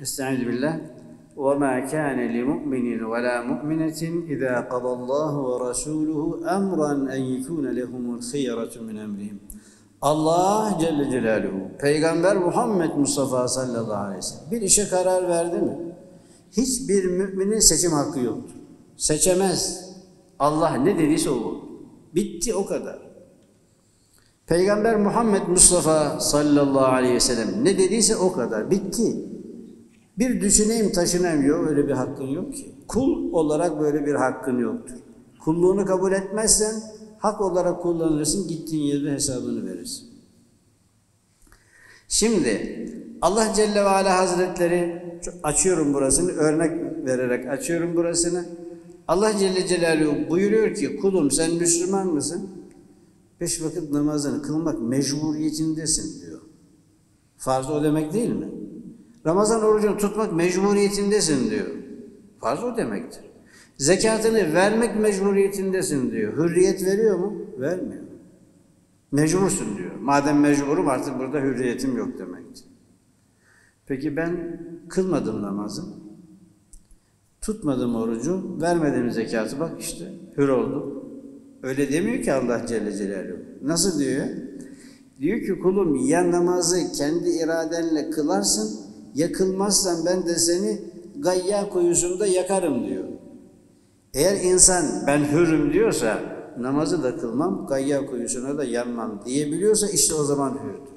Estaizu billah. وَمَا كَانَ لِمُؤْمِنٍ وَلَا مُؤْمِنَةٍ إِذَا قَضَى اللّٰهُ وَرَسُولُهُ أَمْرًا أَنْ يَكُونَ لَهُمُ الْخِيَرَةُ مِنْ أَمْرِهِمْ Allah Celle Celaluhu, Peygamber Muhammed Mustafa sallallahu aleyhi ve sellem bir işe karar verdi mi? Hiçbir müminin seçim hakkı yoktur. Seçemez. Allah ne dediyse o olur. Bitti o kadar. Peygamber Muhammed Mustafa sallallahu aleyhi ve sellem ne dediyse o kadar. Bitti. Bir düşüneyim taşınayım yok öyle bir hakkın yok ki. Kul olarak böyle bir hakkın yoktur. Kulluğunu kabul etmezsen hak olarak kullanırsın gittiğin yerde hesabını verirsin. Şimdi Allah Celle ve Ala Hazretleri açıyorum burasını örnek vererek açıyorum burasını. Allah Celle Celaluhu buyuruyor ki kulum sen Müslüman mısın? Beş vakit namazını kılmak mecburiyetindesin diyor. Farz o demek değil mi? Ramazan orucunu tutmak mecburiyetindesin diyor. Farz o demektir. Zekatını vermek mecburiyetindesin diyor. Hürriyet veriyor mu? Vermiyor. Mecbursun diyor. Madem mecburum artık burada hürriyetim yok demektir. Peki ben kılmadım namazı, tutmadım orucu, vermedim zekatı bak işte hür oldum. Öyle demiyor ki Allah Celle Celaluhu. Nasıl diyor? Diyor ki kulum ya namazı kendi iradenle kılarsın ya kılmazsan ben de seni gayya kuyusunda yakarım diyor. Eğer insan ben hürüm diyorsa namazı da kılmam, gayya kuyusuna da yanmam diyebiliyorsa işte o zaman hürdür.